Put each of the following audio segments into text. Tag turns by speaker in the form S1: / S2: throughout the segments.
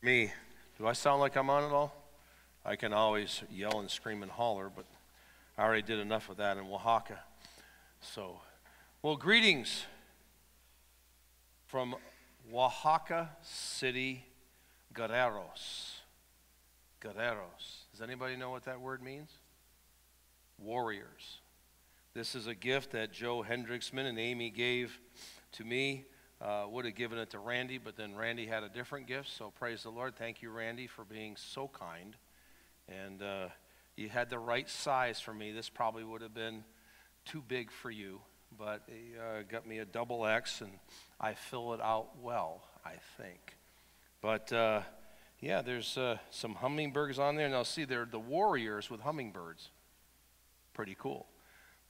S1: Me, do I sound like I'm on it all? I can always yell and scream and holler, but I already did enough of that in Oaxaca. So, well, greetings from Oaxaca City, Guerreros. Guerreros. Does anybody know what that word means? Warriors. This is a gift that Joe Hendricksman and Amy gave to me. Uh, would have given it to Randy, but then Randy had a different gift. So praise the Lord. Thank you, Randy, for being so kind. And uh, you had the right size for me. This probably would have been too big for you, but he uh, got me a double X, and I fill it out well, I think. But uh, yeah, there's uh, some hummingbirds on there. Now, see, they're the warriors with hummingbirds. Pretty cool.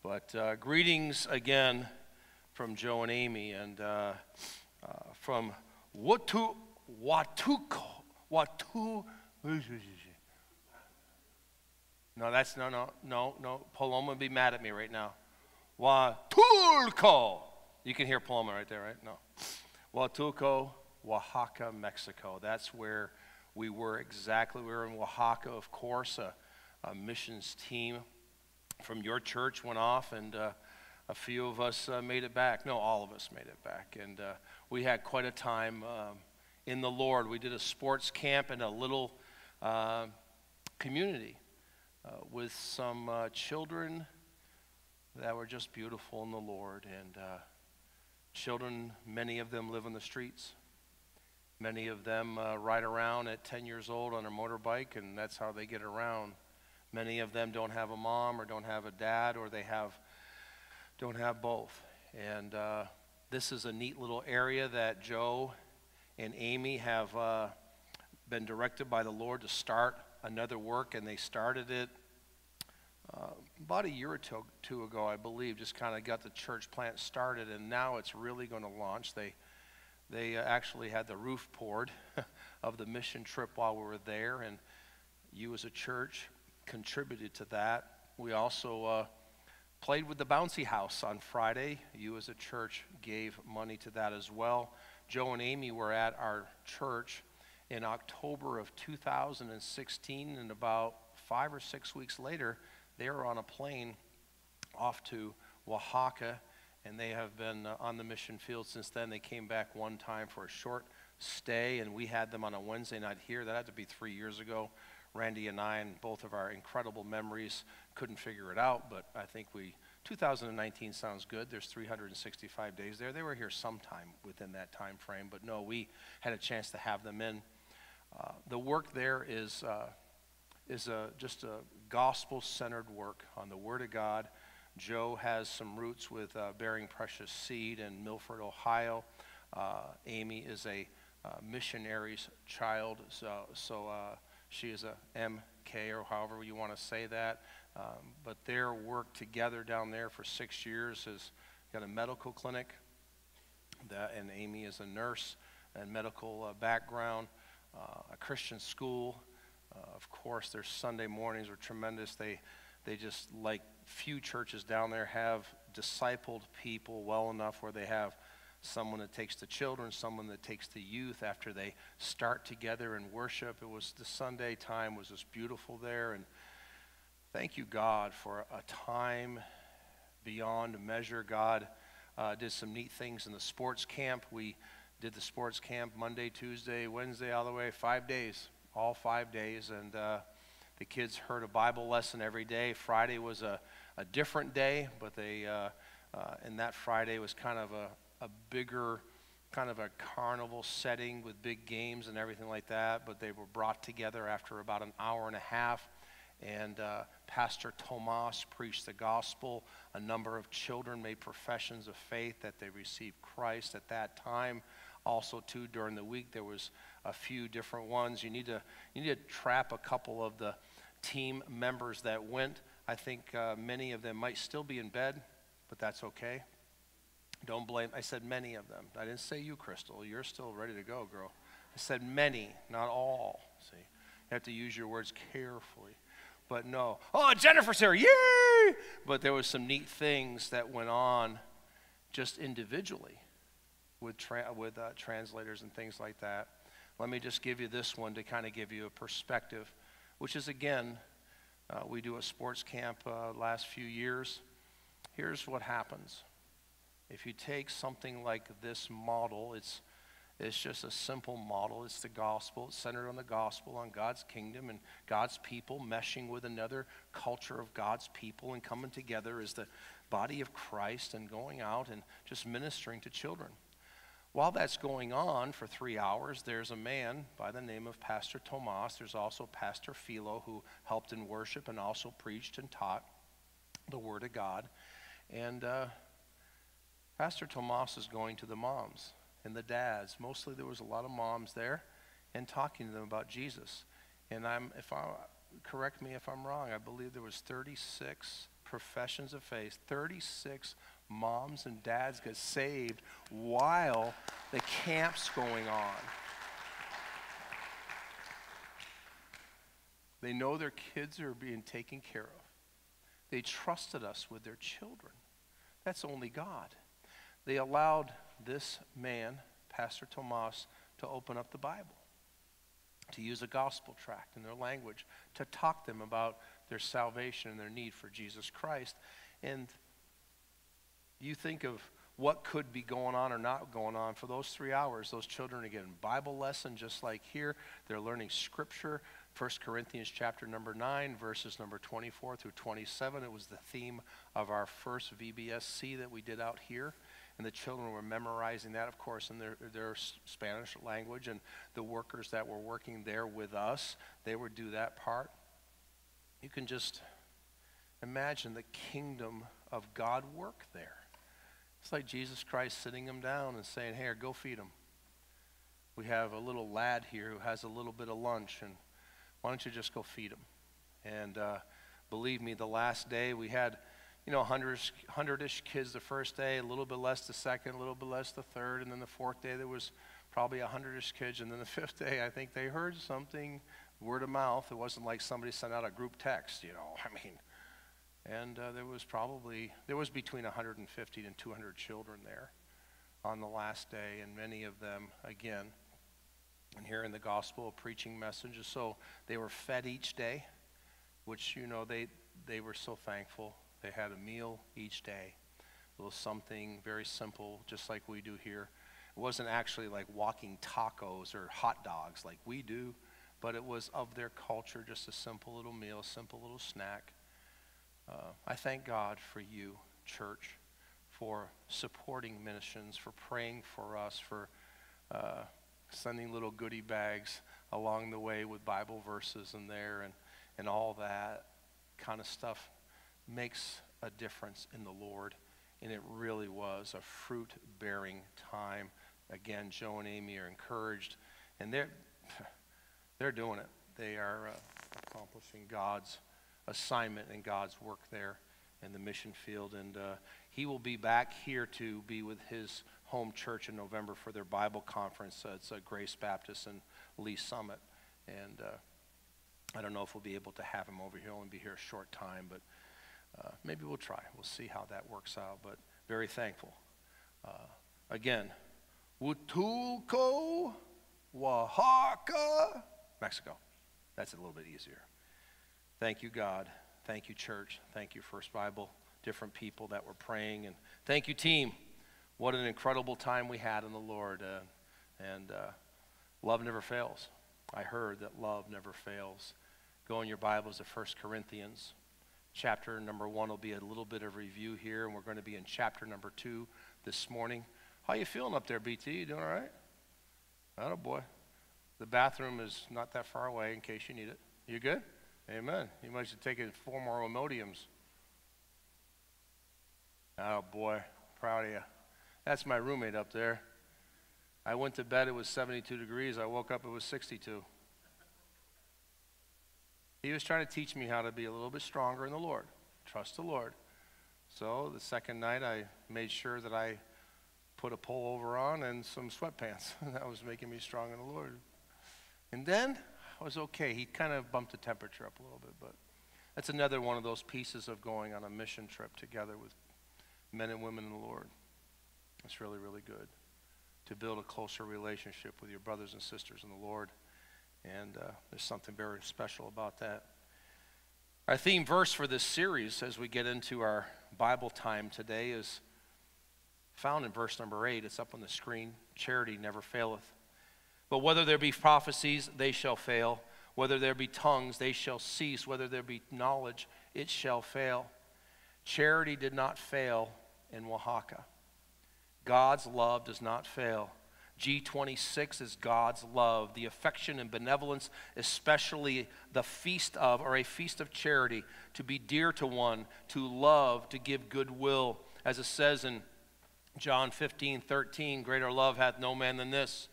S1: But uh, greetings again from Joe and Amy, and uh, uh, from Watu, Watuco, Watu. No, that's no, no, no, no. Paloma would be mad at me right now. Huatulco. You can hear Paloma right there, right? No. Huatulco, Oaxaca, Mexico. That's where we were exactly. We were in Oaxaca, of course. A, a missions team from your church went off, and uh, a few of us uh, made it back. No, all of us made it back. And uh, we had quite a time um, in the Lord. We did a sports camp in a little uh, community uh, with some uh, children that were just beautiful in the Lord. And uh, children, many of them live on the streets. Many of them ride around at 10 years old on a motorbike, and that's how they get around. Many of them don't have a mom or don't have a dad, or they have don't have both. And uh, this is a neat little area that Joe and Amy have uh, been directed by the Lord to start another work, and they started it uh, about a year or two, ago, I believe. Just kind of got the church plant started, and now it's really going to launch. They they uh, actually had the roof poured of the mission trip while we were there, and you as a church contributed to that. We also uh, Played with the bouncy house on Friday. You, as a church, gave money to that as well. Joe and Amy were at our church in October of 2016, and about five or six weeks later, they were on a plane off to Oaxaca, and they have been uh, on the mission field since then. They came back one time for a short stay, and we had them on a Wednesday night here. That had to be three years ago. Randy and I, and both of our incredible memories, couldn't figure it out, but I think we, 2019 sounds good. There's 365 days there. They were here sometime within that time frame, but no, we had a chance to have them in. Uh, the work there is, uh, is a, just a gospel centered work on the Word of God. Joe has some roots with uh, Bearing Precious Seed in Milford, Ohio. Uh, Amy is a uh, missionary's child, so, so uh, she is a MK, or however you want to say that. Um, but their work together down there for six years has got a medical clinic. That, and Amy is a nurse and medical uh, background, uh, a Christian school. Uh, of course, their Sunday mornings are tremendous. They, they just, like few churches down there, have discipled people well enough where they have someone that takes the children, someone that takes the youth after they start together in worship. It was the Sunday time was just beautiful there and thank you God for a time beyond measure. God uh, did some neat things in the sports camp. We did the sports camp Monday, Tuesday, Wednesday, all the way, five days, all five days. And uh, the kids heard a Bible lesson every day. Friday was a, a different day, but they, uh, uh and that Friday was kind of a, a bigger kind of a carnival setting with big games and everything like that, but they were brought together after about an hour and a half. And uh, Pastor Tomas preached the gospel. A number of children made professions of faith that they received Christ at that time. Also, too, during the week, there was a few different ones. You need to, you need to trap a couple of the team members that went. I think uh, many of them might still be in bed, but that's okay. Don't blame. I said many of them. I didn't say you, Crystal. You're still ready to go, girl. I said many, not all. See, you have to use your words carefully. But no. Oh, Jennifer's here. Yay! But there was some neat things that went on just individually with, tra- with uh, translators and things like that. let me just give you this one to kind of give you a perspective, which is again, uh, we do a sports camp uh, last few years. Here's what happens. If you take something like this model, it's, it's just a simple model. It's the gospel. It's centered on the gospel, on God's kingdom and God's people meshing with another culture of God's people and coming together as the body of Christ and going out and just ministering to children. While that's going on for three hours, there's a man by the name of Pastor Tomas. There's also Pastor Philo who helped in worship and also preached and taught the Word of God. And uh, Pastor Tomas is going to the moms and the dads. Mostly there was a lot of moms there and talking to them about Jesus. And I'm, if I, correct me if I'm wrong, I believe there was 36 professions of faith, 36 moms and dads got saved while the camp's going on. They know their kids are being taken care of. They trusted us with their children. That's only God. They allowed this man, Pastor Tomas, to open up the Bible, to use a gospel tract in their language, to talk them about their salvation and their need for Jesus Christ. And you think of what could be going on or not going on for those three hours those children are getting bible lesson just like here. They're learning scripture. 1 corinthians chapter number 9 verses number 24 through 27 it was the theme of our first vbsc that we did out here and the children were memorizing that of course in their, their spanish language and the workers that were working there with us they would do that part you can just imagine the kingdom of god work there it's like Jesus Christ sitting them down and saying, Here, go feed them. We have a little lad here who has a little bit of lunch, and why don't you just go feed him? And uh, believe me, the last day we had, you know, 100 ish kids the first day, a little bit less the second, a little bit less the third, and then the fourth day there was probably 100 ish kids, and then the fifth day I think they heard something word of mouth. It wasn't like somebody sent out a group text, you know. I mean, and uh, there was probably, there was between 150 and 200 children there on the last day, and many of them, again, and hearing the gospel, preaching messages. So they were fed each day, which, you know, they, they were so thankful. They had a meal each day. A little something very simple, just like we do here. It wasn't actually like walking tacos or hot dogs like we do, but it was of their culture, just a simple little meal, simple little snack. Uh, I thank God for you, church, for supporting missions, for praying for us, for uh, sending little goodie bags along the way with Bible verses in there and, and all that kind of stuff makes a difference in the Lord. And it really was a fruit bearing time. Again, Joe and Amy are encouraged, and they're, they're doing it. They are uh, accomplishing God's assignment and God's work there in the mission field. And uh, he will be back here to be with his home church in November for their Bible conference. Uh, it's a Grace Baptist and Lee Summit. And uh, I don't know if we'll be able to have him over here. He'll only be here a short time, but uh, maybe we'll try. We'll see how that works out. But very thankful. Uh, again, Huatulco, Oaxaca, Mexico. That's a little bit easier. Thank you, God. Thank you, church. Thank you, First Bible, different people that were praying. And thank you, team. What an incredible time we had in the Lord. Uh, and uh, love never fails. I heard that love never fails. Go in your Bibles to 1 Corinthians. Chapter number one will be a little bit of review here, and we're going to be in chapter number two this morning. How you feeling up there, BT? You doing all right? Oh boy. The bathroom is not that far away in case you need it. You good? Amen. You must have taken four more Imodiums. Oh, boy. Proud of you. That's my roommate up there. I went to bed, it was 72 degrees. I woke up, it was 62. He was trying to teach me how to be a little bit stronger in the Lord. Trust the Lord. So the second night, I made sure that I put a pullover on and some sweatpants. that was making me strong in the Lord. And then I was okay. He kind of bumped the temperature up a little bit, but that's another one of those pieces of going on a mission trip together with men and women in the Lord. It's really, really good. to build a closer relationship with your brothers and sisters in the Lord. And uh, there's something very special about that. Our theme verse for this series, as we get into our Bible time today, is found in verse number eight. It's up on the screen. Charity never faileth. But whether there be prophecies, they shall fail. Whether there be tongues, they shall cease. Whether there be knowledge, it shall fail. Charity did not fail in Oaxaca. God's love does not fail. G26 is God's love, the affection and benevolence, especially the feast of, or a feast of charity, to be dear to one, to love, to give goodwill. As it says in John 15, 13, greater love hath no man than this,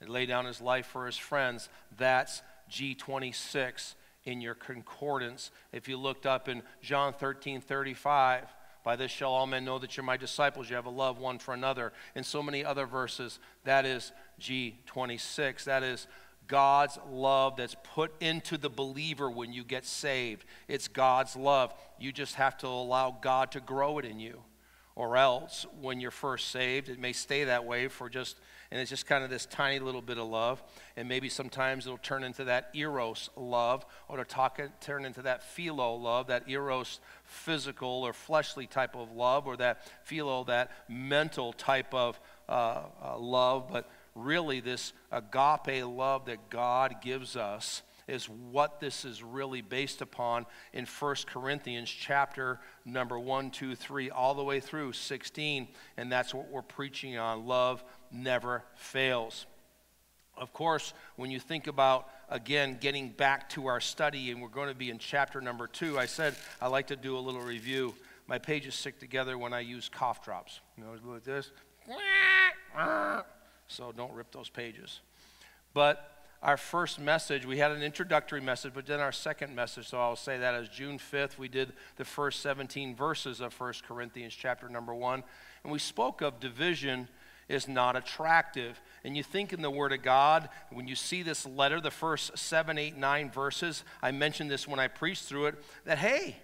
S1: and lay down his life for his friends. That's G26 in your concordance. If you looked up in John 13, 35, by this shall all men know that you're my disciples. You have a love one for another. In so many other verses, that is G26. That is God's love that's put into the believer when you get saved. It's God's love. You just have to allow God to grow it in you. Or else, when you're first saved, it may stay that way for just and it's just kind of this tiny little bit of love. And maybe sometimes it'll turn into that eros love, or to talk, turn into that philo love, that eros physical or fleshly type of love, or that philo, that mental type of uh, uh, love. But really, this agape love that God gives us is what this is really based upon in 1 Corinthians chapter number 1, 2, 3, all the way through 16. And that's what we're preaching on. Love never fails. Of course, when you think about, again, getting back to our study, and we're going to be in chapter number two, I said I like to do a little review. My pages stick together when I use cough drops. You know, like this. So don't rip those pages. But our first message, we had an introductory message, but then our second message, so I'll say that as June 5th, we did the first 17 verses of 1 Corinthians chapter number 1, and we spoke of division is not attractive. And you think in the Word of God, when you see this letter, the first seven, eight, nine verses, I mentioned this when I preached through it, that hey,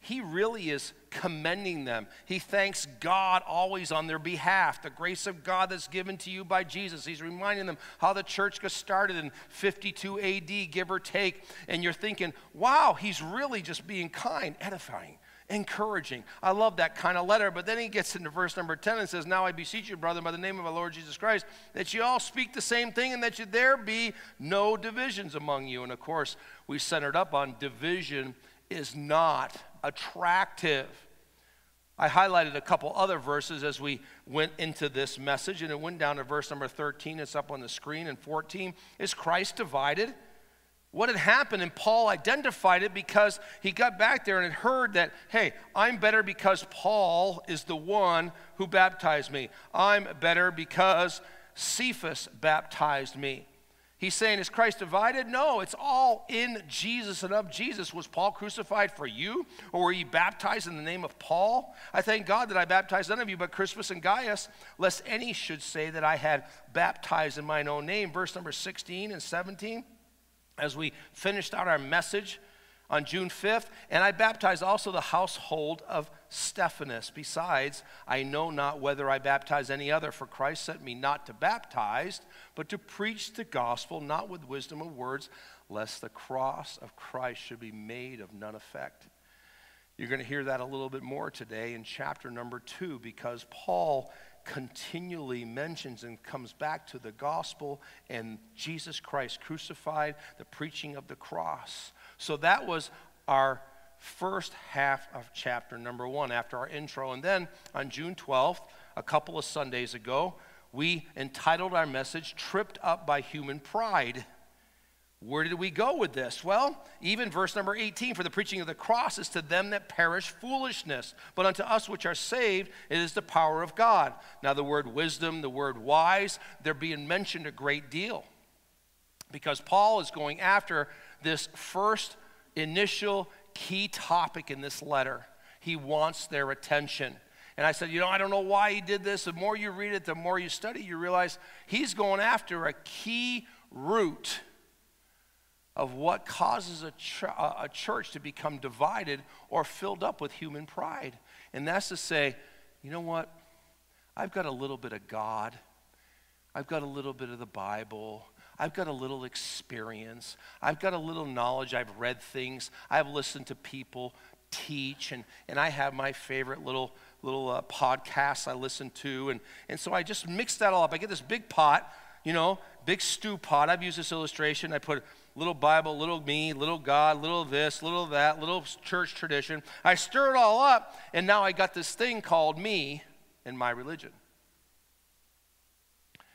S1: he really is commending them. He thanks God always on their behalf, the grace of God that's given to you by Jesus. He's reminding them how the church got started in 52 AD, give or take. And you're thinking, wow, he's really just being kind, edifying encouraging. I love that kind of letter. But then he gets into verse number 10 and says, Now I beseech you, brother, by the name of our Lord Jesus Christ, that you all speak the same thing and that you, there be no divisions among you. And of course, we centered up on division is not attractive. I highlighted a couple other verses as we went into this message, and it went down to verse number 13. It's up on the screen, and 14. Is Christ divided? What had happened, and Paul identified it because he got back there and had heard that, hey, I'm better because Paul is the one who baptized me. I'm better because Cephas baptized me. He's saying, is Christ divided? No, it's all in Jesus and of Jesus. Was Paul crucified for you, or were you baptized in the name of Paul? I thank God that I baptized none of you but Crispus and Gaius, lest any should say that I had baptized in mine own name. Verse number 16 and 17 as we finished out our message on June 5th, and I baptized also the household of Stephanus. Besides, I know not whether I baptize any other, for Christ sent me not to baptize, but to preach the gospel, not with wisdom of words, lest the cross of Christ should be made of none effect. You're going to hear that a little bit more today in chapter number two, because Paul continually mentions and comes back to the gospel and Jesus Christ crucified, the preaching of the cross. So that was our first half of chapter number one after our intro. And then on June 12th, a couple of Sundays ago, we entitled our message Tripped Up by Human Pride. Where did we go with this? Well, even verse number 18 for the preaching of the cross is to them that perish foolishness, but unto us which are saved, it is the power of God. Now, the word wisdom, the word wise, they're being mentioned a great deal because Paul is going after this first initial key topic in this letter. He wants their attention. And I said, You know, I don't know why he did this. The more you read it, the more you study, you realize he's going after a key root of what causes a, ch- a church to become divided or filled up with human pride. And that's to say, you know what? I've got a little bit of God. I've got a little bit of the Bible. I've got a little experience. I've got a little knowledge. I've read things. I've listened to people teach, and, and I have my favorite little, little uh, podcasts I listen to. And, and so I just mix that all up. I get this big pot, you know, big stew pot. I've used this illustration. I put little Bible, little me, little God, little this, little that, little church tradition. I stir it all up, and now I got this thing called me and my religion.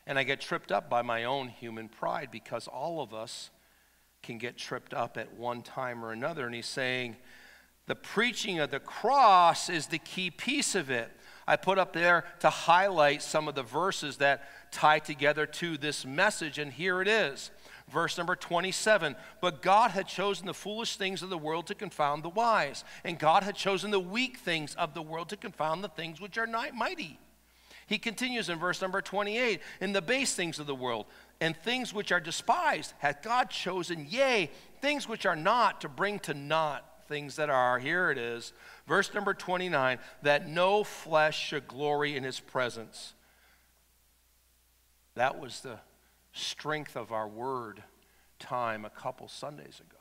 S1: And I get tripped up by my own human pride because all of us can get tripped up at one time or another. And he's saying, the preaching of the cross is the key piece of it. I put up there to highlight some of the verses that tie together to this message, and here it is. Verse number 27 But God had chosen the foolish things of the world to confound the wise, and God had chosen the weak things of the world to confound the things which are not mighty. He continues in verse number 28 In the base things of the world and things which are despised hath God chosen, yea, things which are not, to bring to naught things that are. Here it is, verse number 29 that no flesh should glory in his presence. That was the strength of our word time a couple Sundays ago.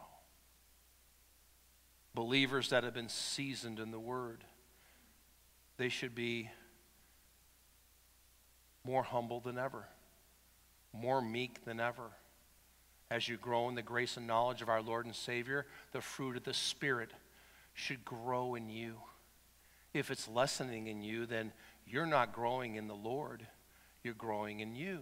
S1: Believers that have been seasoned in the word, they should be more humble than ever, more meek than ever. As you grow in the grace and knowledge of our Lord and Savior, the fruit of the Spirit should grow in you. If it's lessening in you, then you're not growing in the Lord, you're growing in you.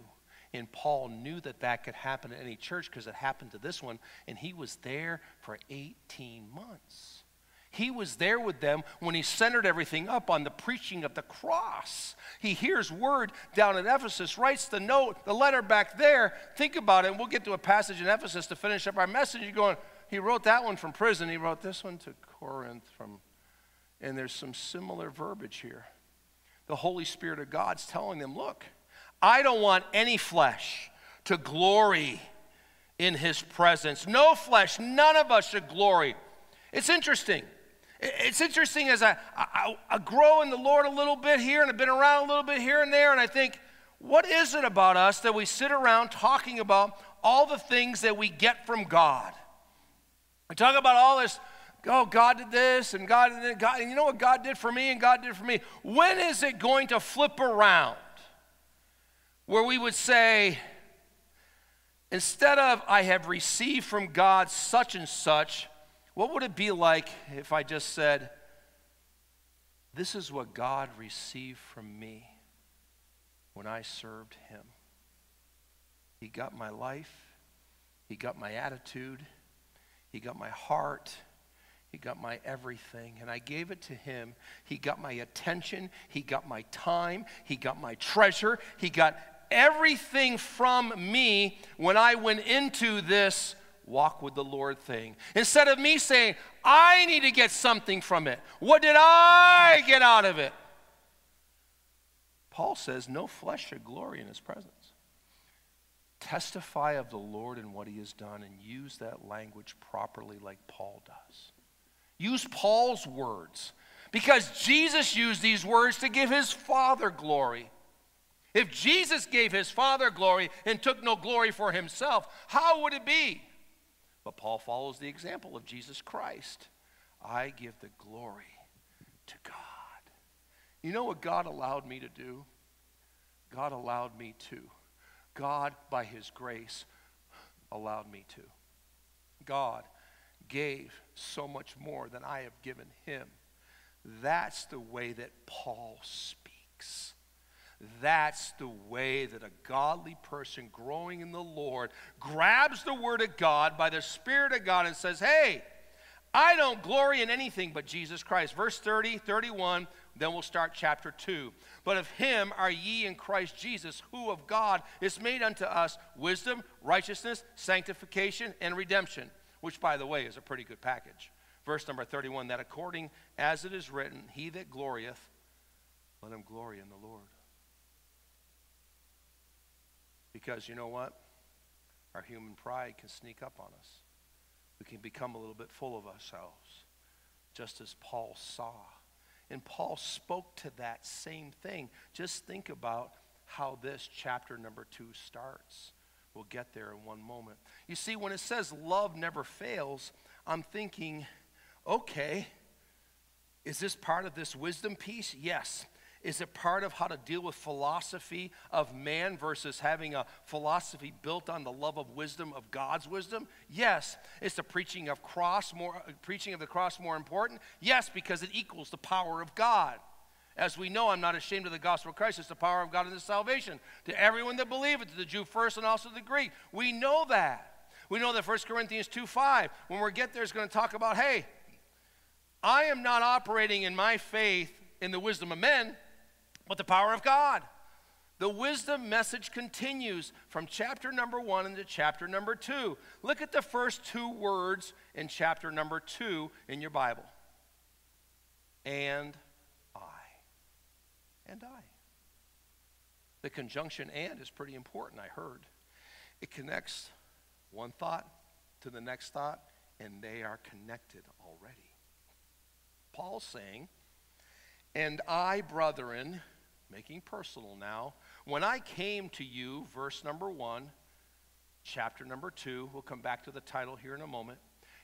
S1: And Paul knew that that could happen at any church because it happened to this one, and he was there for 18 months. He was there with them when he centered everything up on the preaching of the cross. He hears word down in Ephesus, writes the note, the letter back there. Think about it, and we'll get to a passage in Ephesus to finish up our message. You're going, he wrote that one from prison, he wrote this one to Corinth from, and there's some similar verbiage here. The Holy Spirit of God's telling them, look, I don't want any flesh to glory in his presence. No flesh, none of us should glory. It's interesting. It's interesting as I, I, I, grow in the Lord a little bit here and I've been around a little bit here and there, and I think, what is it about us that we sit around talking about all the things that we get from God? We talk about all this, oh, God did this and God did God, and you know what God did for me and God did for me. When is it going to flip around where we would say, instead of I have received from God such and such, what would it be like if I just said, This is what God received from me when I served Him? He got my life, He got my attitude, He got my heart. He got my everything, and I gave it to him. He got my attention. He got my time. He got my treasure. He got everything from me when I went into this walk with the Lord thing. Instead of me saying, I need to get something from it. What did I get out of it? Paul says, No flesh should glory in his presence. Testify of the Lord and what he has done and use that language properly, like Paul does. Use Paul's words because Jesus used these words to give his Father glory. If Jesus gave his Father glory and took no glory for himself, how would it be? But Paul follows the example of Jesus Christ. I give the glory to God. You know what God allowed me to do? God allowed me to. God, by His grace, allowed me to. God gave so much more than I have given Him. That's the way that Paul speaks. That's the way that a godly person growing in the Lord grabs the Word of God by the Spirit of God and says, Hey, I don't glory in anything but Jesus Christ. Verse 30, 31, then we'll start chapter 2. But of him are ye in Christ Jesus, who of God is made unto us wisdom, righteousness, sanctification, and redemption, which, by the way, is a pretty good package. Verse number 31 that according as it is written, He that glorieth, let him glory in the Lord. Because you know what? Our human pride can sneak up on us. We can become a little bit full of ourselves, just as Paul saw. And Paul spoke to that same thing. Just think about how this chapter number two starts. We'll get there in one moment. You see, when it says love never fails, I'm thinking, okay, is this part of this wisdom piece? Yes. Is it part of how to deal with philosophy of man versus having a philosophy built on the love of wisdom of God's wisdom? Yes. Is the preaching of cross more uh, preaching of the cross more important? Yes, because it equals the power of God. As we know, I'm not ashamed of the gospel of Christ. It's the power of God in the salvation to everyone that believes it, to the Jew first and also the Greek. We know that. We know that 1 Corinthians 2 5, when we get there, is going to talk about, hey, I am not operating in my faith in the wisdom of men, but the power of God. The wisdom message continues from chapter number one into chapter number two. Look at the first two words in chapter number two in your Bible. And I. and I. The conjunction and is pretty important, I heard. It connects one thought to the next thought, and they are connected already. Paul's saying, And I, brethren, making personal now, when I came to you, verse number one, chapter number two, we'll come back to the title here in a moment,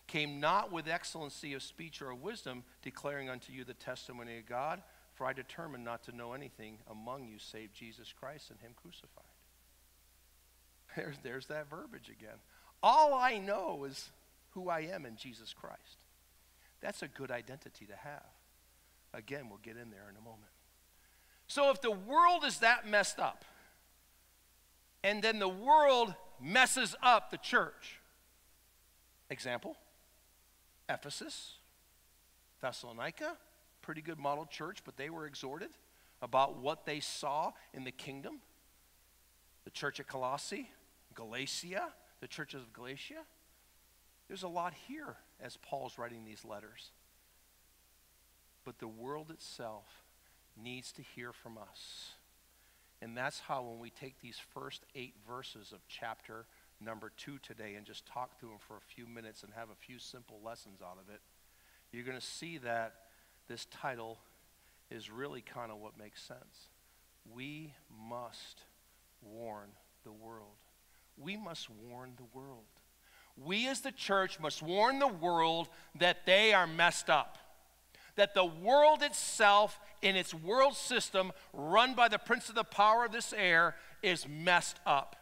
S1: came not with excellency of speech or of wisdom, declaring unto you the testimony of God for I determined not to know anything among you save Jesus Christ and Him crucified. There's, there's that verbiage again. All I know is who I am in Jesus Christ. That's a good identity to have. Again, we'll get in there in a moment. So if the world is that messed up, and then the world messes up the church, example, Ephesus, Thessalonica, pretty good model church, but they were exhorted about what they saw in the kingdom. The church at Colossae, Galatia, the churches of Galatia. There's a lot here as Paul's writing these letters. But the world itself needs to hear from us. And that's how, when we take these first eight verses of chapter number two today and just talk through them for a few minutes and have a few simple lessons out of it, you're going to see that this title is really kind of what makes sense. We must warn the world. We must warn the world. We as the church must warn the world that they are messed up. That the world itself, in its world system, run by the prince of the power of this air, is messed up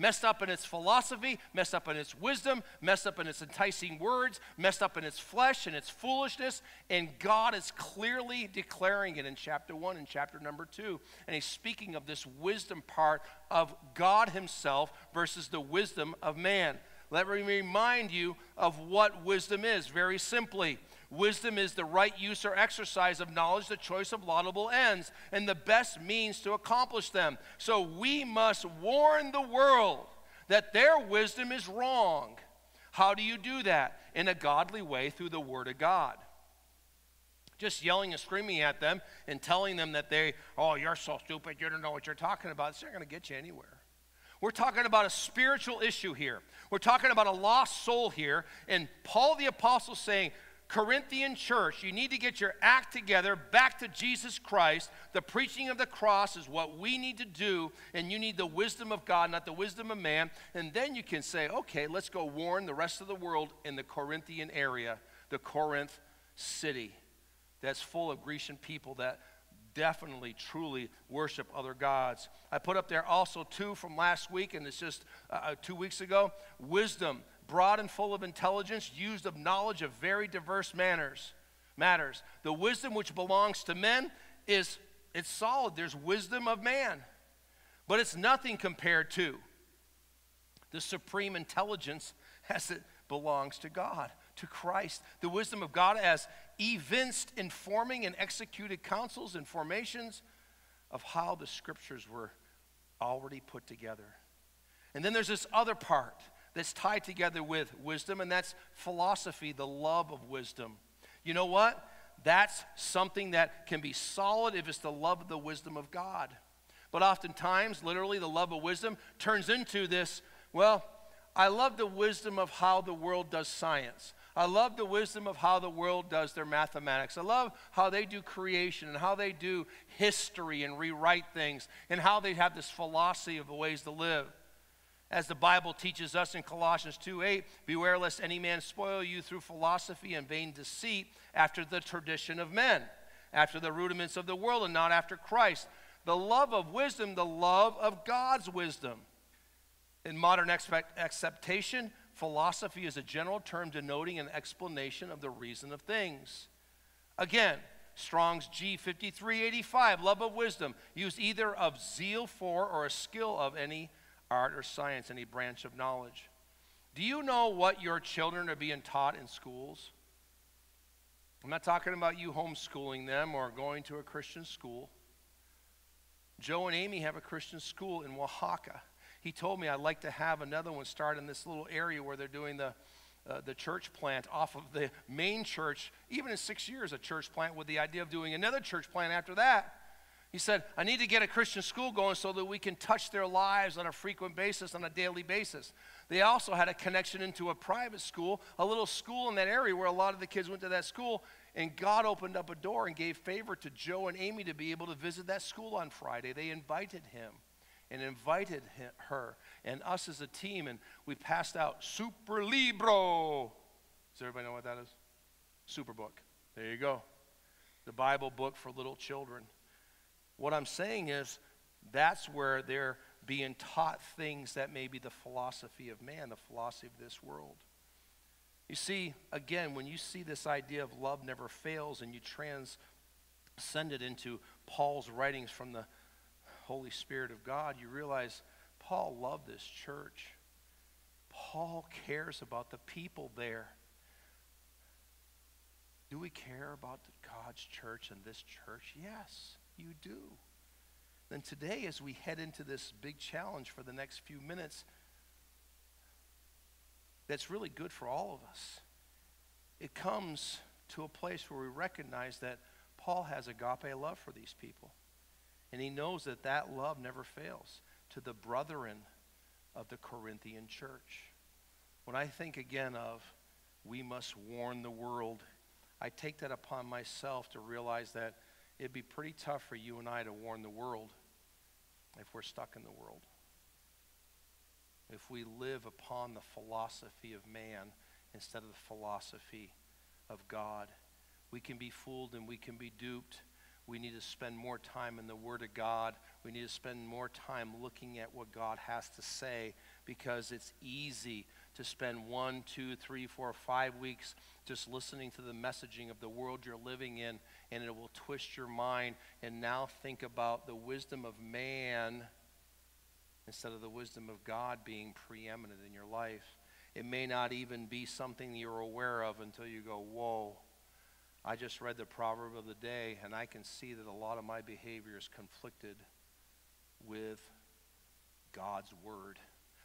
S1: messed up in its philosophy, messed up in its wisdom, messed up in its enticing words, messed up in its flesh and its foolishness. And God is clearly declaring it in chapter 1 and chapter number 2. And he's speaking of this wisdom part of God himself versus the wisdom of man. Let me remind you of what wisdom is very simply. Wisdom is the right use or exercise of knowledge, the choice of laudable ends, and the best means to accomplish them. So we must warn the world that their wisdom is wrong. How do you do that? In a godly way through the Word of God. Just yelling and screaming at them and telling them that they, oh, you're so stupid, you don't know what you're talking about, it's not going to get you anywhere. We're talking about a spiritual issue here. We're talking about a lost soul here. And Paul the Apostle saying, Corinthian church, you need to get your act together back to Jesus Christ. The preaching of the cross is what we need to do, and you need the wisdom of God, not the wisdom of man. And then you can say, okay, let's go warn the rest of the world in the Corinthian area, the Corinth city that's full of Grecian people that definitely, truly worship other gods. I put up there also two from last week, and it's just uh, uh two weeks ago wisdom broad and full of intelligence, used of knowledge of very diverse manners, matters. The wisdom which belongs to men is it's solid. There's wisdom of man. But it's nothing compared to the supreme intelligence as it belongs to God, to Christ. The wisdom of God as evinced in forming and executed counsels and formations of how the scriptures were already put together. And then there's this other part that's tied together with wisdom, and that's philosophy, the love of wisdom. You know what? That's something that can be solid if it's the love of the wisdom of God. But oftentimes, literally, the love of wisdom turns into this well, I love the wisdom of how the world does science. I love the wisdom of how the world does their mathematics. I love how they do creation and how they do history and rewrite things and how they have this philosophy of the ways to live. As the Bible teaches us in Colossians 2 8, beware lest any man spoil you through philosophy and vain deceit after the tradition of men, after the rudiments of the world, and not after Christ. The love of wisdom, the love of God's wisdom. In modern acceptation, philosophy is a general term denoting an explanation of the reason of things. Again, Strong's G5385, love of wisdom, used either of zeal for or a skill of any art or science, any branch of knowledge. Do you know what your children are being taught in schools? I'm not talking about you homeschooling them or going to a Christian school. Joe and Amy have a Christian school in Oaxaca. He told me I'd like to have another one start in this little area where they're doing the, uh, the church plant off of the main church, even in six years, a church plant with the idea of doing another church plant after that. He said, I need to get a Christian school going so that we can touch their lives on a frequent basis, on a daily basis. They also had a connection into a private school, a little school in that area where a lot of the kids went to that school. And God opened up a door and gave favor to Joe and Amy to be able to visit that school on Friday. They invited him and invited him, her and us as a team, and we passed out Super Libro. Does everybody know what that is? Super book. There you go. The Bible book for little children. What I'm saying is that's where they're being taught things that may be the philosophy of man, the philosophy of this world. You see, again, when you see this idea of love never fails and you transcend it into Paul's writings from the Holy Spirit of God, you realize Paul loved this church. Paul cares about the people there. Do we care about God's church and this church? Yes you do. Then today, as we head into this big challenge for the next few minutes, that's really good for all of us. It comes to a place where we recognize that Paul has agape love for these people. And he knows that that love never fails to the brethren of the Corinthian church. When I think again of we must warn the world, I take that upon myself to realize that it'd be pretty tough for you and I to warn the world if we're stuck in the world. If we live upon the philosophy of man instead of the philosophy of God, we can be fooled and we can be duped. We need to spend more time in the Word of God. We need to spend more time looking at what God has to say because it's easy to spend one, two, three, four, five weeks just listening to the messaging of the world you're living in, and it will twist your mind. And now think about the wisdom of man instead of the wisdom of God being preeminent in your life. It may not even be something you're aware of until you go, Whoa, I just read the proverb of the day, and I can see that a lot of my behavior is conflicted with God's word.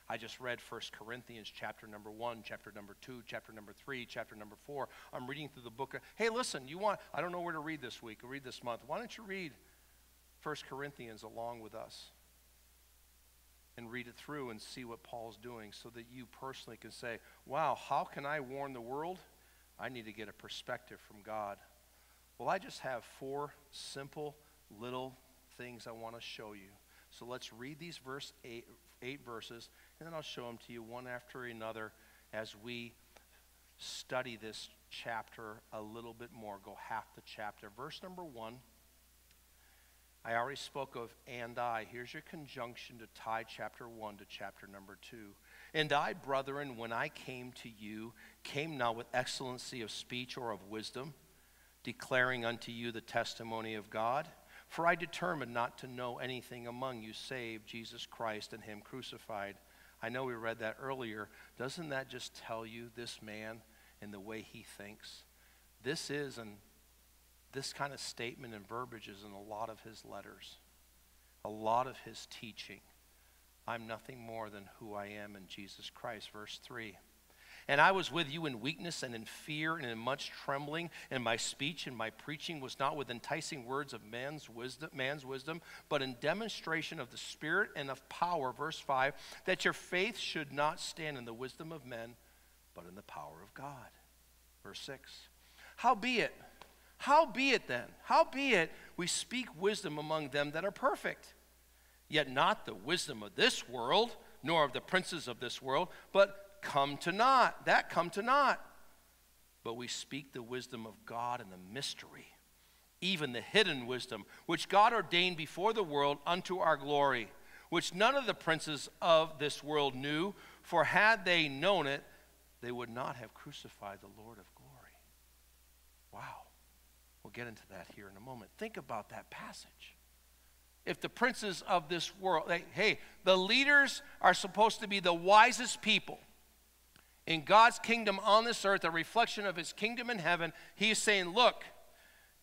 S1: I just read 1 Corinthians chapter number 1, chapter number 2, chapter number 3, chapter number 4. I'm reading through the book. Of, hey, listen, you want, I don't know where to read this week or read this month. Why don't you read 1 Corinthians along with us? And read it through and see what Paul's doing so that you personally can say, wow, how can I warn the world? I need to get a perspective from God. Well, I just have four simple little things I want to show you. So let's read these verse eight, eight verses, and then I'll show them to you one after another as we study this chapter a little bit more. Go half the chapter. Verse number one. I already spoke of and I. Here's your conjunction to tie chapter 1 to chapter number 2. And I, brethren, when I came to you, came not with excellency of speech or of wisdom, declaring unto you the testimony of God. For I determined not to know anything among you save Jesus Christ and Him crucified. I know we read that earlier. Doesn't that just tell you this man and the way he thinks? This is, and this kind of statement and verbiage is in a lot of his letters, a lot of his teaching. I'm nothing more than who I am in Jesus Christ. Verse 3. And I was with you in weakness and in fear and in much trembling, and my speech and my preaching was not with enticing words of man's wisdom, man's wisdom, but in demonstration of the Spirit and of power, verse 5, that your faith should not stand in the wisdom of men, but in the power of God. Verse 6. Howbeit, how be it then? How be it we speak wisdom among them that are perfect? Yet not the wisdom of this world, nor of the princes of this world, but come to naught. That come to naught. But we speak the wisdom of God and the mystery, even the hidden wisdom, which God ordained before the world unto our glory, which none of the princes of this world knew, for had they known it, they would not have crucified the Lord of glory. Wow. We'll get into that here in a moment. Think about that passage. If the princes of this world, hey, the leaders are supposed to be the wisest people in God's kingdom on this earth, a reflection of his kingdom in heaven, he is saying, Look,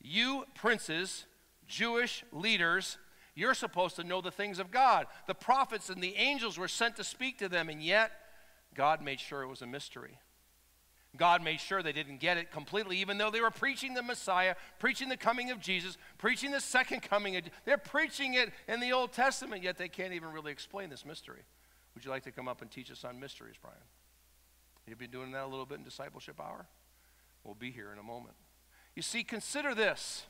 S1: you princes, Jewish leaders, you're supposed to know the things of God. The prophets and the angels were sent to speak to them, and yet God made sure it was a mystery. God made sure they didn't get it completely, even though they were preaching the Messiah, preaching the coming of Jesus, preaching the second coming. Of, they're preaching it in the Old Testament, yet they can't even really explain this mystery. Would you like to come up and teach us on mysteries, Brian? You've been doing that a little bit in discipleship hour? We'll be here in a moment. You see, consider this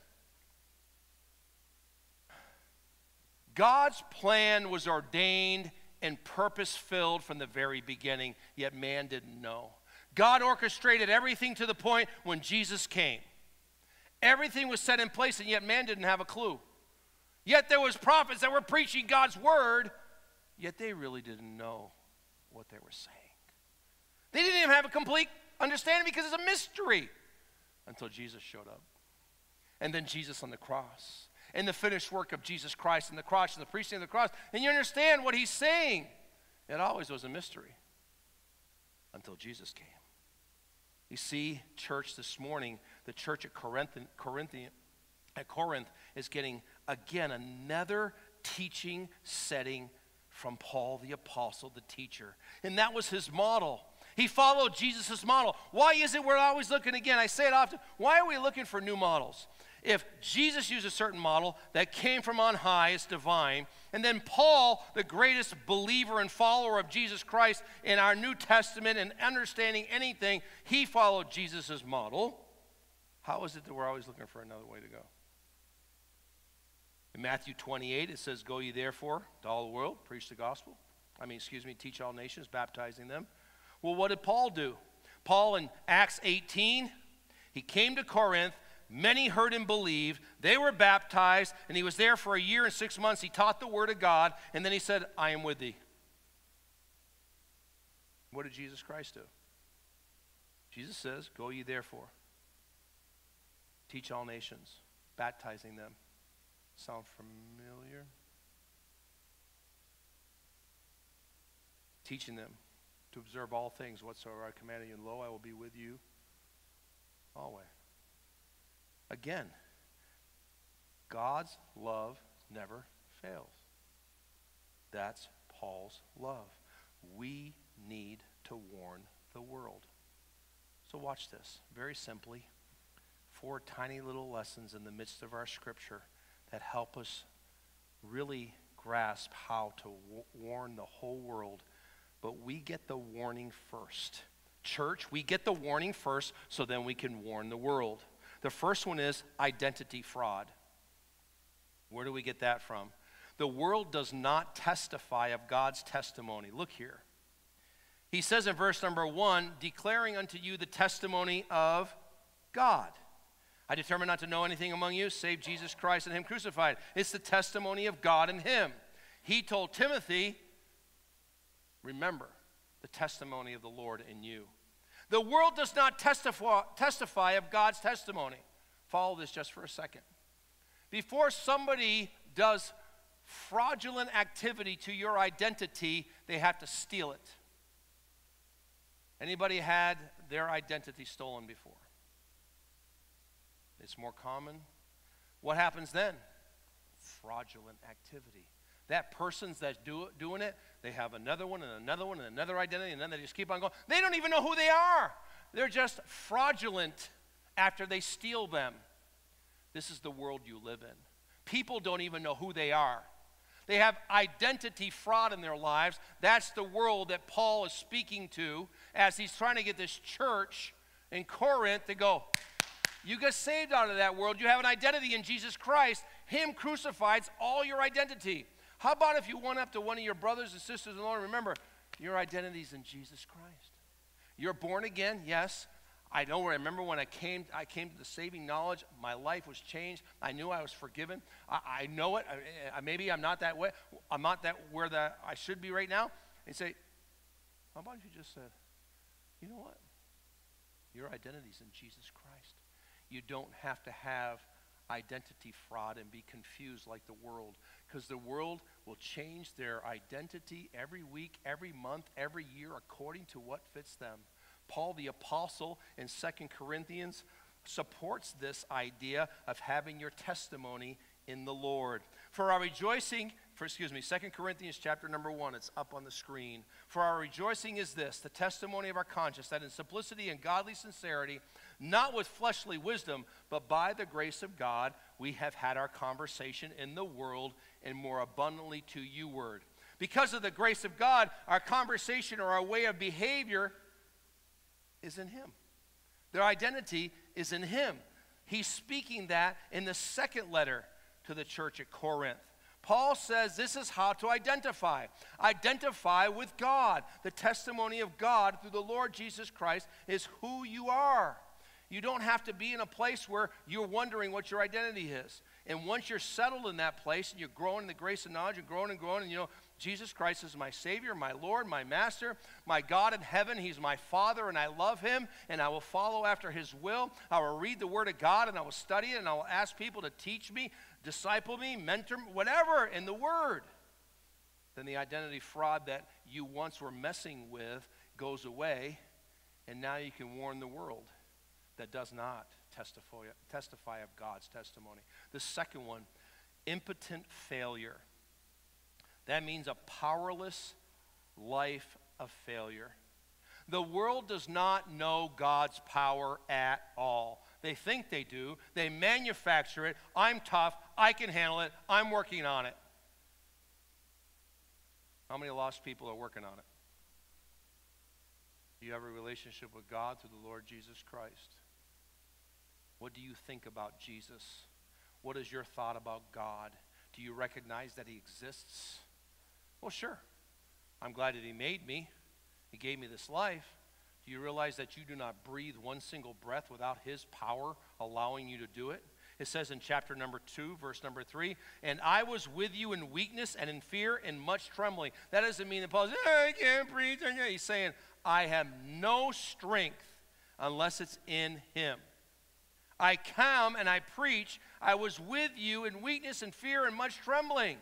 S1: God's plan was ordained and purpose filled from the very beginning, yet man didn't know. God orchestrated everything to the point when Jesus came. Everything was set in place, and yet man didn't have a clue. Yet there was prophets that were preaching God's word, yet they really didn't know what they were saying. They didn't even have a complete understanding because it's a mystery until Jesus showed up. And then Jesus on the cross, and the finished work of Jesus Christ and the cross and the preaching of the cross, and you understand what he's saying. It always was a mystery until Jesus came. You see, church, this morning, the church at Corinth, Corinthian, at Corinth is getting, again, another teaching setting from Paul the apostle, the teacher. And that was his model. He followed Jesus' model. Why is it we're always looking again? I say it often. Why are we looking for new models? If Jesus used a certain model that came from on high, it's divine, and then Paul, the greatest believer and follower of Jesus Christ in our New Testament and understanding anything, he followed Jesus' model. How is it that we're always looking for another way to go? In Matthew 28, it says, Go ye therefore to all the world, preach the gospel. I mean, excuse me, teach all nations, baptizing them. Well, what did Paul do? Paul in Acts 18, he came to Corinth. Many heard and believed. They were baptized, and he was there for a year and six months. He taught the word of God, and then he said, I am with thee. What did Jesus Christ do? Jesus says, Go ye therefore. Teach all nations, baptizing them. Sound familiar? Teaching them to observe all things whatsoever I command you, and lo, I will be with you always. Again, God's love never fails. That's Paul's love. We need to warn the world. So, watch this very simply. Four tiny little lessons in the midst of our scripture that help us really grasp how to warn the whole world but we get the warning first. Church, we get the warning first so then we can warn the world. The first one is identity fraud. Where do we get that from? The world does not testify of God's testimony. Look here. He says in verse number one, declaring unto you the testimony of God. I determined not to know anything among you save Jesus Christ and Him crucified. It's the testimony of God and Him. He told Timothy, Remember the testimony of the Lord in you. The world does not testify, testify of God's testimony. Follow this just for a second. Before somebody does fraudulent activity to your identity, they have to steal it. Anybody had their identity stolen before? It's more common. What happens then? Fraudulent activity. That person's that's do, doing it, they have another one and another one and another identity, and then they just keep on going. They don't even know who they are. They're just fraudulent after they steal them. This is the world you live in. People don't even know who they are. They have identity fraud in their lives. That's the world that Paul is speaking to as he's trying to get this church in Corinth to go, You get saved out of that world. You have an identity in Jesus Christ. Him crucified's all your identity. How about if you went up to one of your brothers and sisters in the Lord? Remember, your identity is in Jesus Christ. You're born again, yes. I know. I remember when I came, I came to the saving knowledge. My life was changed. I knew I was forgiven. I, I know it. I, I, maybe I'm not that way. I'm not that where that I should be right now. And say, how about if you just said, you know what? Your identity's in Jesus Christ. You don't have to have identity fraud and be confused like the world because the world will change their identity every week, every month, every year according to what fits them. Paul the Apostle in Second Corinthians supports this idea of having your testimony in the Lord. For our rejoicing, for excuse me, Second Corinthians chapter number 1, it's up on the screen. For our rejoicing is this, the testimony of our conscience, that in simplicity and godly sincerity, not with fleshly wisdom, but by the grace of God, we have had our conversation in the world and more abundantly to you word. Because of the grace of God, our conversation or our way of behavior is in Him. Their identity is in Him. He's speaking that in the second letter to the church at Corinth. Paul says this is how to identify. Identify with God. The testimony of God through the Lord Jesus Christ is who you are. You don't have to be in a place where you're wondering what your identity is. And once you're settled in that place and you're growing in the grace and knowledge and growing and growing, and you know, Jesus Christ is my Savior, my Lord, my Master, my God in heaven. He's my Father, and I love Him, and I will follow after His will. I will read the Word of God, and I will study it, and I will ask people to teach me, disciple me, mentor me, whatever in the Word. Then the identity fraud that you once were messing with goes away, and now you can warn the world that does not testify, testify of God's testimony. The second one, impotent failure. That means a powerless life of failure. The world does not know God's power at all. They think they do. They manufacture it. I'm tough. I can handle it. I'm working on it. How many lost people are working on it? Do you have a relationship with God through the Lord Jesus Christ? What do you think about Jesus? What is your thought about God? Do you recognize that He exists? Well, sure. I'm glad that He made me, He gave me this life. Do you realize that you do not breathe one single breath without His power allowing you to do it? It says in chapter number 2, verse number 3, and I was with you in weakness and in fear and much trembling. That doesn't mean that Paul's, I can't breathe. He's saying, I have no strength unless it's in Him. I come and I preach. I was with you in weakness and fear and much trembling.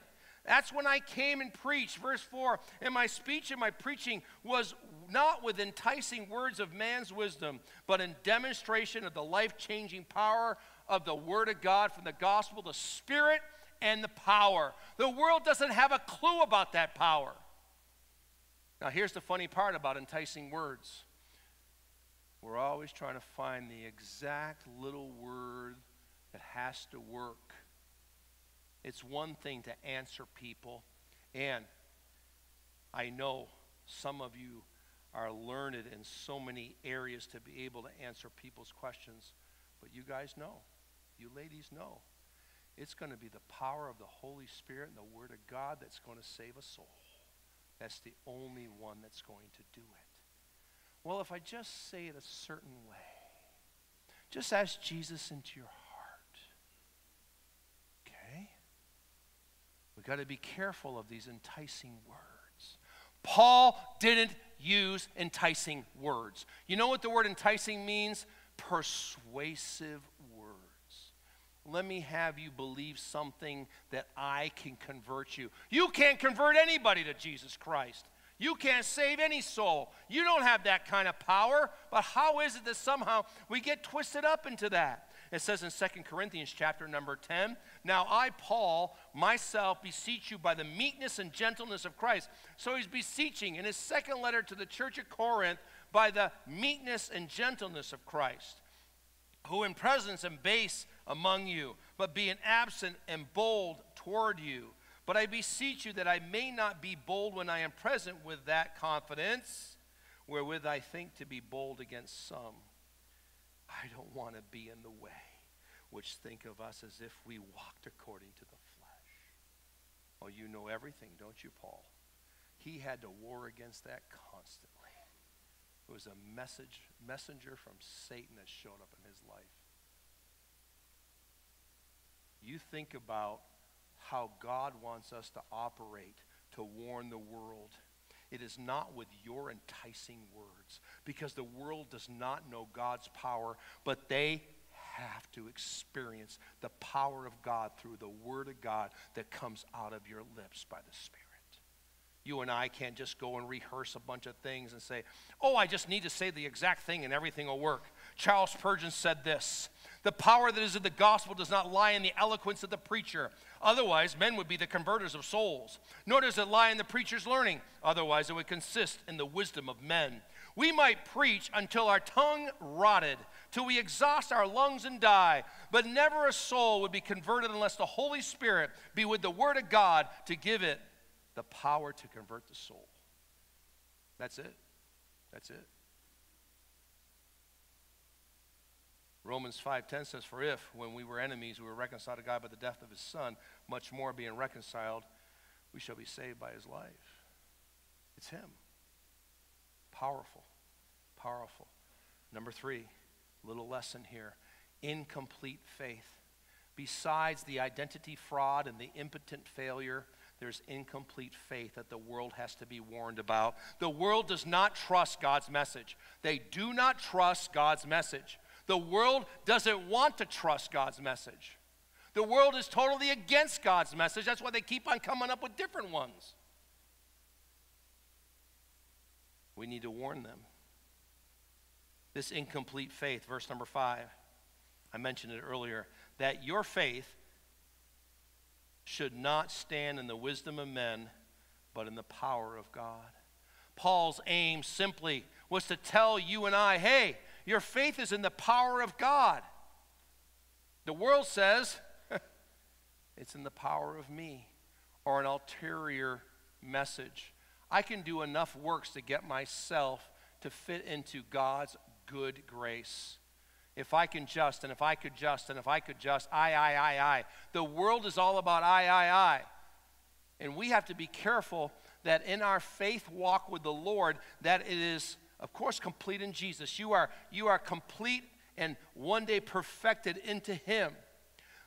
S1: That's when I came and preached. Verse 4 And my speech and my preaching was not with enticing words of man's wisdom, but in demonstration of the life changing power of the Word of God from the gospel, the Spirit, and the power. The world doesn't have a clue about that power. Now, here's the funny part about enticing words we're always trying to find the exact little word that has to work it's one thing to answer people, and I know some of you are learned in so many areas to be able to answer people's questions, but you guys know, you ladies know, it's going to be the power of the Holy Spirit and the Word of God that's going to save a soul. That's the only one that's going to do it. Well, if I just say it a certain way, just ask Jesus into your heart Okay? We've got to be careful of these enticing words. Paul didn't use enticing words. You know what the word enticing means? Persuasive words. Let me have you believe something that I can convert you. You can't convert anybody to Jesus Christ. You can't save any soul. You don't have that kind of power. But how is it that somehow we get twisted up into that? It says in 2 Corinthians chapter number 10, Now I, Paul, myself beseech you by the meekness and gentleness of Christ. So he's beseeching in his second letter to the church at Corinth by the meekness and gentleness of Christ, who in presence am base among you, but being absent and bold toward you. But I beseech you that I may not be bold when I am present with that confidence wherewith I think to be bold against some. I don't want to be in the way, which think of us as if we walked according to the flesh. Oh, you know everything, don't you, Paul? He had to war against that constantly. It was a message, messenger from Satan that showed up in his life. You think about how God wants us to operate to warn the world. It is not with your enticing words, because the world does not know God's power, but they have to experience the power of God through the Word of God that comes out of your lips by the Spirit. You and I can't just go and rehearse a bunch of things and say, oh, I just need to say the exact thing and everything will work. Charles Spurgeon said this The power that is in the gospel does not lie in the eloquence of the preacher. Otherwise, men would be the converters of souls. Nor does it lie in the preacher's learning. Otherwise, it would consist in the wisdom of men. We might preach until our tongue rotted, till we exhaust our lungs and die, but never a soul would be converted unless the Holy Spirit be with the Word of God to give it the power to convert the soul. That's it. That's it. Romans 5:10 says, "For if, when we were enemies, we were reconciled to God by the death of His Son, much more being reconciled, we shall be saved by His life." It's Him. Powerful, powerful. Number three, little lesson here: incomplete faith. Besides the identity fraud and the impotent failure there's incomplete faith that the world has to be warned about. The world does not trust God's message. They do not trust God's message. The world doesn't want to trust God's message. The world is totally against God's message. That's why they keep on coming up with different ones. We need to warn them. This incomplete faith, verse number five, I mentioned it earlier, that your faith should not stand in the wisdom of men, but in the power of God. Paul's aim simply was to tell you and I hey, your faith is in the power of God. The world says it's in the power of me or an ulterior message. I can do enough works to get myself to fit into God's good grace if I can just, and if I could just, and if I could just, I, I, I, I. The world is all about I, I, I. And we have to be careful that in our faith walk with the Lord, that it is, of course, complete in Jesus. You are, you are complete and one day perfected into Him.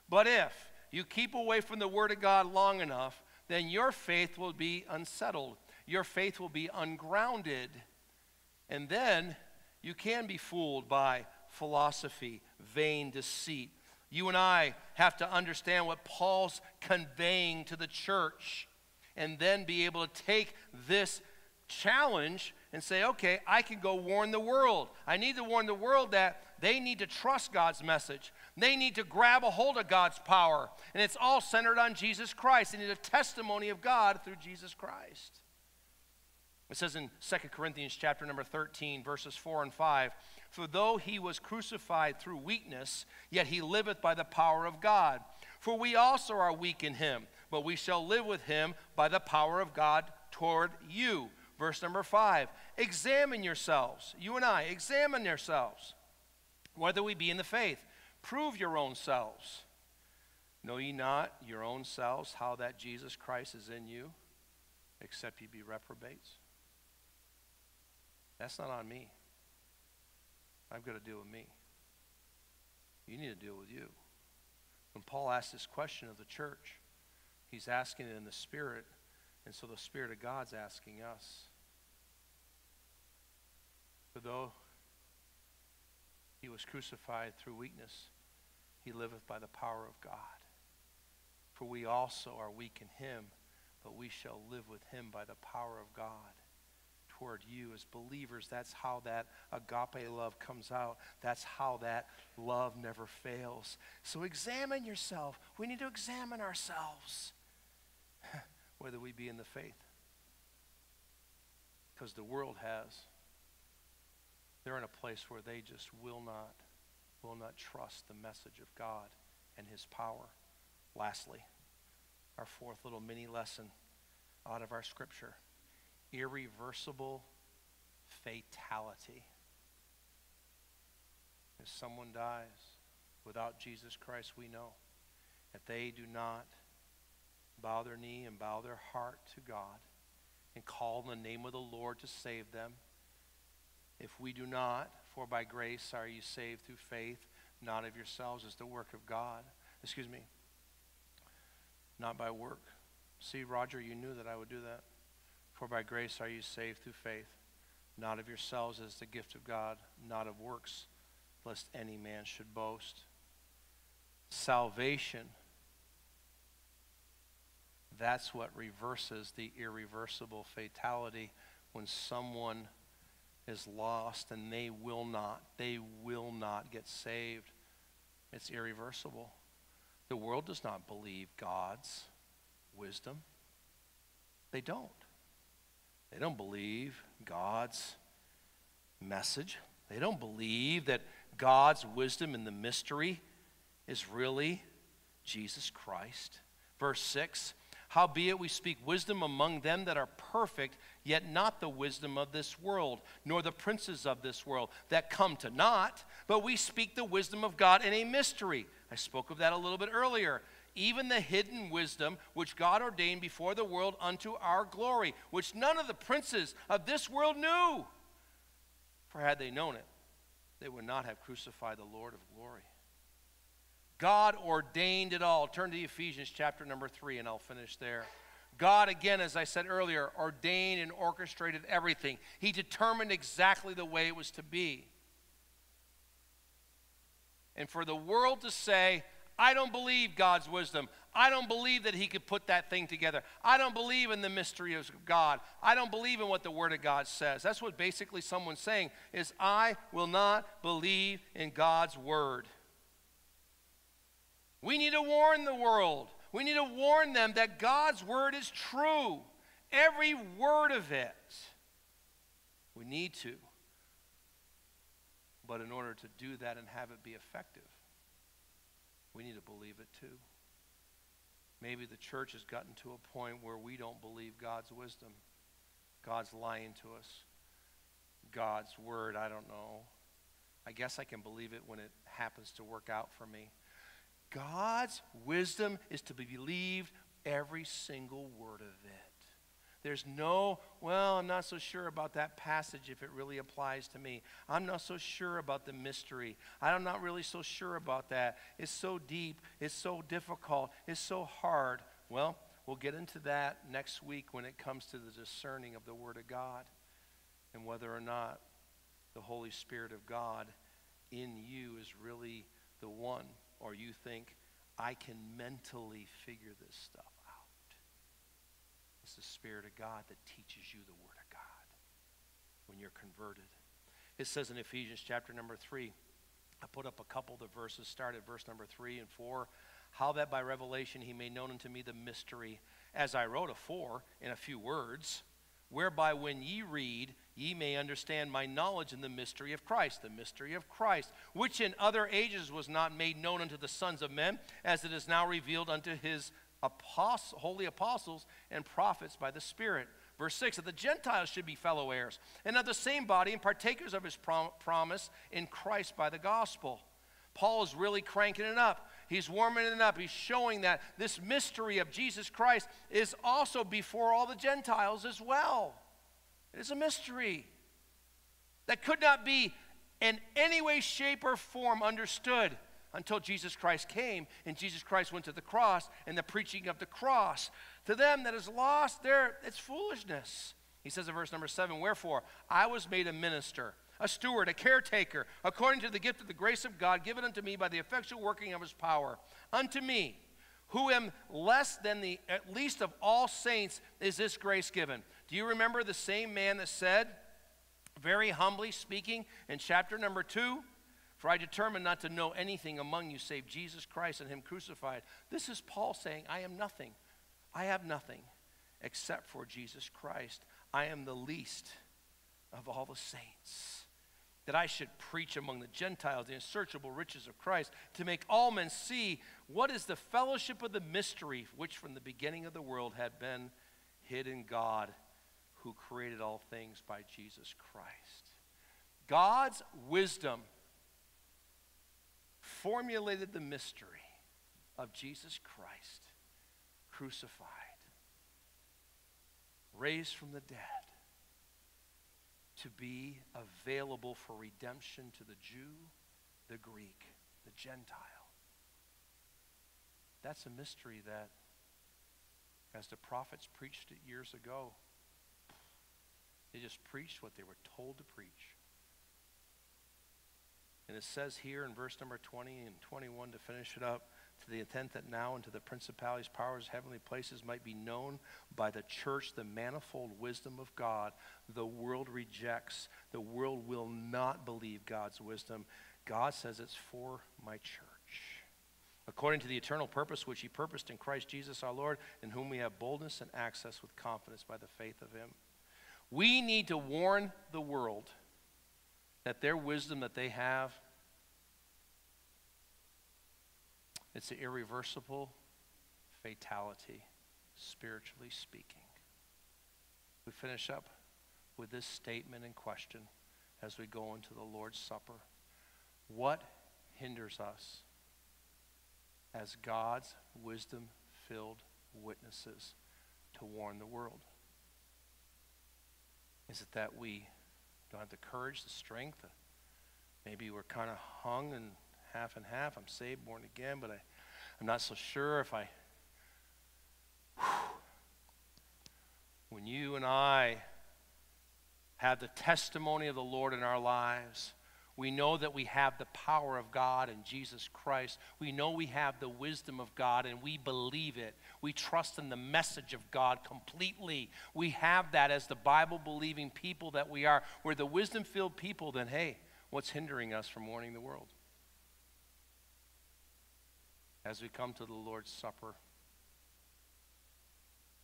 S1: But if you keep away from the Word of God long enough, then your faith will be unsettled. Your faith will be ungrounded. And then you can be fooled by philosophy, vain deceit. You and I have to understand what Paul's conveying to the church and then be able to take this challenge and say, okay, I can go warn the world. I need to warn the world that they need to trust God's message. They need to grab a hold of God's power. And it's all centered on Jesus Christ. They need a testimony of God through Jesus Christ. It says in 2 Corinthians chapter number 13, verses 4 and 5 For though he was crucified through weakness, yet he liveth by the power of God. For we also are weak in him, but we shall live with him by the power of God toward you. Verse number 5 Examine yourselves, you and I, examine yourselves, whether we be in the faith. Prove your own selves. Know ye not your own selves how that Jesus Christ is in you, except ye be reprobates? That's not on me. I've got to deal with me. You need to deal with you. When Paul asks this question of the church, he's asking it in the Spirit, and so the Spirit of God's asking us. For though he was crucified through weakness, he liveth by the power of God. For we also are weak in him, but we shall live with him by the power of God toward you as believers. That's how that agape love comes out. That's how that love never fails. So examine yourself. We need to examine ourselves, whether we be in the faith. Because the world has. They're in a place where they just will not, will not trust the message of God and his power. Lastly, our fourth little mini lesson out of our scripture irreversible fatality. If someone dies without Jesus Christ, we know that they do not bow their knee and bow their heart to God and call on the name of the Lord to save them. If we do not, for by grace are you saved through faith, not of yourselves, is the work of God. Excuse me, not by work. See, Roger, you knew that I would do that. For by grace are you saved through faith, not of yourselves as the gift of God, not of works, lest any man should boast. Salvation, that's what reverses the irreversible fatality when someone is lost and they will not, they will not get saved. It's irreversible. The world does not believe God's wisdom. They don't. They don't believe God's message. They don't believe that God's wisdom in the mystery is really Jesus Christ. Verse 6 Howbeit we speak wisdom among them that are perfect, yet not the wisdom of this world, nor the princes of this world that come to naught, but we speak the wisdom of God in a mystery. I spoke of that a little bit earlier even the hidden wisdom which God ordained before the world unto our glory, which none of the princes of this world knew. For had they known it, they would not have crucified the Lord of glory. God ordained it all. Turn to Ephesians chapter number 3, and I'll finish there. God, again, as I said earlier, ordained and orchestrated everything. He determined exactly the way it was to be. And for the world to say, I don't believe God's wisdom. I don't believe that he could put that thing together. I don't believe in the mystery of God. I don't believe in what the word of God says. That's what basically someone's saying is I will not believe in God's word. We need to warn the world. We need to warn them that God's word is true. Every word of it. We need to. But in order to do that and have it be effective, we need to believe it too. Maybe the church has gotten to a point where we don't believe God's wisdom. God's lying to us. God's word, I don't know. I guess I can believe it when it happens to work out for me. God's wisdom is to be believed every single word of it. There's no, well, I'm not so sure about that passage if it really applies to me. I'm not so sure about the mystery. I'm not really so sure about that. It's so deep. It's so difficult. It's so hard. Well, we'll get into that next week when it comes to the discerning of the Word of God and whether or not the Holy Spirit of God in you is really the one, or you think, I can mentally figure this stuff out. it's the Spirit of God that teaches you the Word of God when you're converted. It says in Ephesians chapter number 3, I put up a couple of the verses, start at verse number 3 and 4. How that by revelation he made known unto me the mystery, as I wrote afore in a few words, whereby when ye read, ye may understand my knowledge in the mystery of Christ, the mystery of Christ, which in other ages was not made known unto the sons of men, as it is now revealed unto his apostle, holy apostles and prophets by the Spirit. Verse 6 that the Gentiles should be fellow heirs and of the same body and partakers of his prom- promise in Christ by the gospel. Paul is really cranking it up. He's warming it up. He's showing that this mystery of Jesus Christ is also before all the Gentiles as well. It is a mystery that could not be in any way, shape, or form understood until Jesus Christ came and Jesus Christ went to the cross and the preaching of the cross. To them that is lost, there it's foolishness. He says in verse number seven, Wherefore I was made a minister, a steward, a caretaker, according to the gift of the grace of God given unto me by the effectual working of his power. Unto me, who am less than the at least of all saints, is this grace given. Do you remember the same man that said, very humbly speaking, in chapter number two, for I determined not to know anything among you save Jesus Christ and Him crucified. This is Paul saying, I am nothing. I have nothing except for Jesus Christ. I am the least of all the saints. That I should preach among the Gentiles the unsearchable riches of Christ, to make all men see what is the fellowship of the mystery which from the beginning of the world had been hid in God, who created all things by Jesus Christ. God's wisdom formulated the mystery of Jesus Christ crucified, raised from the dead, to be available for redemption to the Jew, the Greek, the Gentile. That's a mystery that, as the prophets preached it years ago, they just preached what they were told to preach. And it says here in verse number 20 and 21 to finish it up, to the intent that now into the principalities, powers, heavenly places might be known by the church the manifold wisdom of God. The world rejects, the world will not believe God's wisdom. God says it's for my church. According to the eternal purpose which He purposed in Christ Jesus our Lord, in whom we have boldness and access with confidence by the faith of Him. We need to warn the world that their wisdom that they have, it's an irreversible fatality, spiritually speaking. We finish up with this statement and question as we go into the Lord's Supper. What hinders us as God's wisdom filled witnesses to warn the world? Is it that we don't have the courage, the strength. Maybe we're kind of hung and half and half. I'm saved, born again, but I, I'm not so sure if I. When you and I have the testimony of the Lord in our lives, we know that we have the power of God in Jesus Christ. We know we have the wisdom of God and we believe it. We trust in the message of God completely. We have that as the Bible believing people that we are. We're the wisdom filled people, then hey, what's hindering us from warning the world? As we come to the Lord's Supper,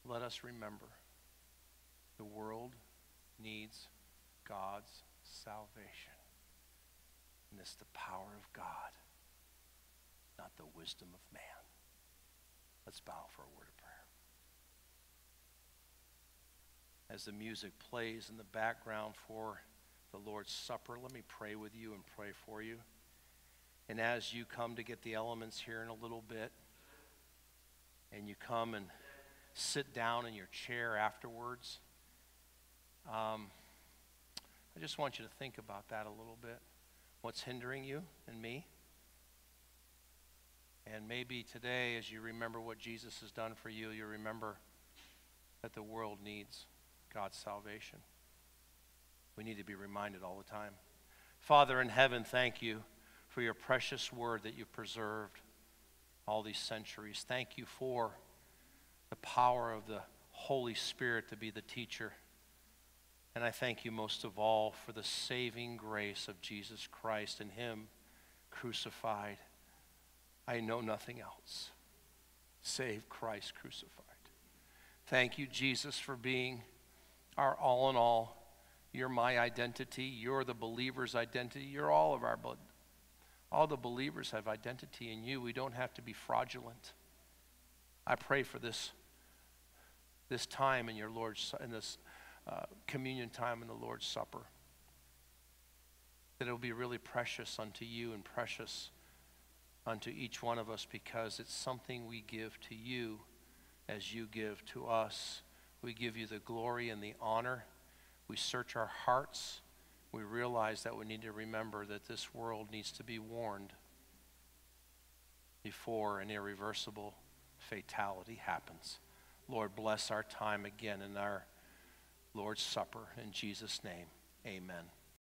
S1: let us remember the world needs God's salvation. And it's the power of God, not the wisdom of man. Let's bow for a word of prayer. As the music plays in the background for the Lord's Supper, let me pray with you and pray for you. And as you come to get the elements here in a little bit, and you come and sit down in your chair afterwards, um, I just want you to think about that a little bit what's hindering you and me. And maybe today, as you remember what Jesus has done for you, you remember that the world needs God's salvation. We need to be reminded all the time. Father in heaven, thank you for your precious word that you've preserved all these centuries. Thank you for the power of the Holy Spirit to be the teacher. And I thank you most of all for the saving grace of Jesus Christ and Him crucified. I know nothing else save Christ crucified. Thank you, Jesus, for being our all in all. You're my identity. You're the believer's identity. You're all of our, all the believers have identity in you. We don't have to be fraudulent. I pray for this, this time in your Lord's, in this uh, communion time in the Lord's Supper. That it will be really precious unto you and precious unto each one of us because it's something we give to you as you give to us. We give you the glory and the honor. We search our hearts. We realize that we need to remember that this world needs to be warned before an irreversible fatality happens. Lord, bless our time again in our Lord's Supper. In Jesus' name, amen.